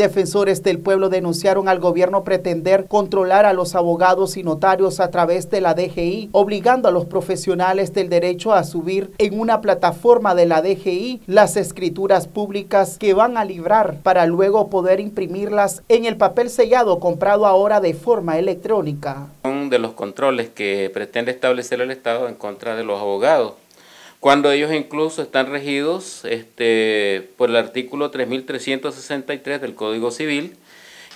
Defensores del pueblo denunciaron al gobierno pretender controlar a los abogados y notarios a través de la DGI, obligando a los profesionales del derecho a subir en una plataforma de la DGI las escrituras públicas que van a librar para luego poder imprimirlas en el papel sellado comprado ahora de forma electrónica. de los controles que pretende establecer el Estado en contra de los abogados cuando ellos incluso están regidos este, por el artículo 3363 del Código Civil,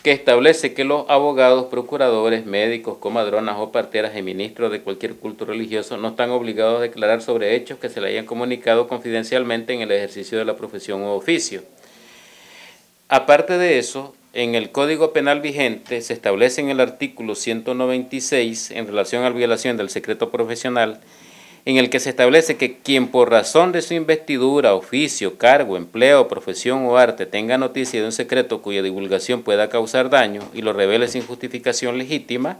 que establece que los abogados, procuradores, médicos, comadronas o parteras y ministros de cualquier culto religioso no están obligados a declarar sobre hechos que se le hayan comunicado confidencialmente en el ejercicio de la profesión o oficio. Aparte de eso, en el Código Penal vigente se establece en el artículo 196 en relación a la violación del secreto profesional en el que se establece que quien por razón de su investidura, oficio, cargo, empleo, profesión o arte tenga noticia de un secreto cuya divulgación pueda causar daño y lo revele sin justificación legítima,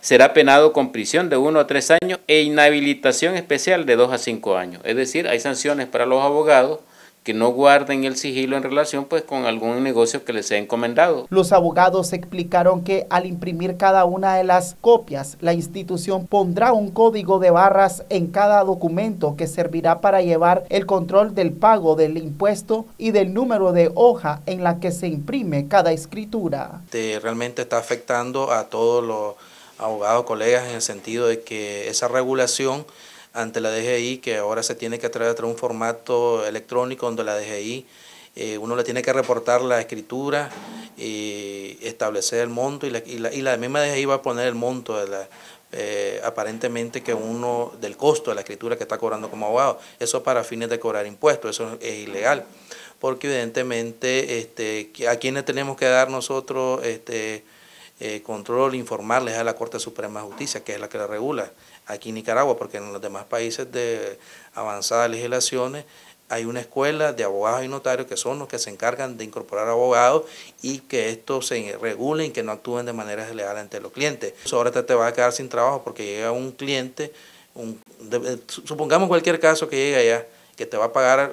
será penado con prisión de uno a tres años e inhabilitación especial de dos a cinco años. Es decir, hay sanciones para los abogados que no guarden el sigilo en relación pues con algún negocio que les sea encomendado. Los abogados explicaron que al imprimir cada una de las copias, la institución pondrá un código de barras en cada documento que servirá para llevar el control del pago del impuesto y del número de hoja en la que se imprime cada escritura. Realmente está afectando a todos los abogados, colegas, en el sentido de que esa regulación ante la DGI, que ahora se tiene que traer un formato electrónico donde la DGI eh, uno le tiene que reportar la escritura y establecer el monto y la, y la, misma DGI va a poner el monto de la, eh, aparentemente que uno del costo de la escritura que está cobrando como abogado. Eso para fines de cobrar impuestos, eso es ilegal, porque evidentemente este, a quienes tenemos que dar nosotros este, eh, control, informarles a la Corte Suprema de Justicia, que es la que la regula aquí en Nicaragua, porque en los demás países de avanzadas legislaciones hay una escuela de abogados y notarios que son los que se encargan de incorporar abogados y que esto se regule y que no actúen de manera desleal ante los clientes. ahora te, te vas a quedar sin trabajo porque llega un cliente, un, supongamos cualquier caso que llegue allá, que te va a pagar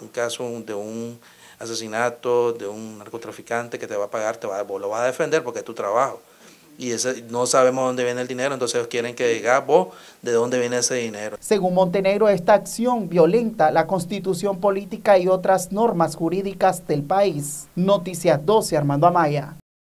un caso de un asesinato, de un narcotraficante que te va a pagar, te va, lo vas a defender porque es tu trabajo y ese, no sabemos dónde viene el dinero, entonces ellos quieren que diga vos de dónde viene ese dinero. Según Montenegro, esta acción violenta la constitución política y otras normas jurídicas del país. Noticias 12, Armando Amaya.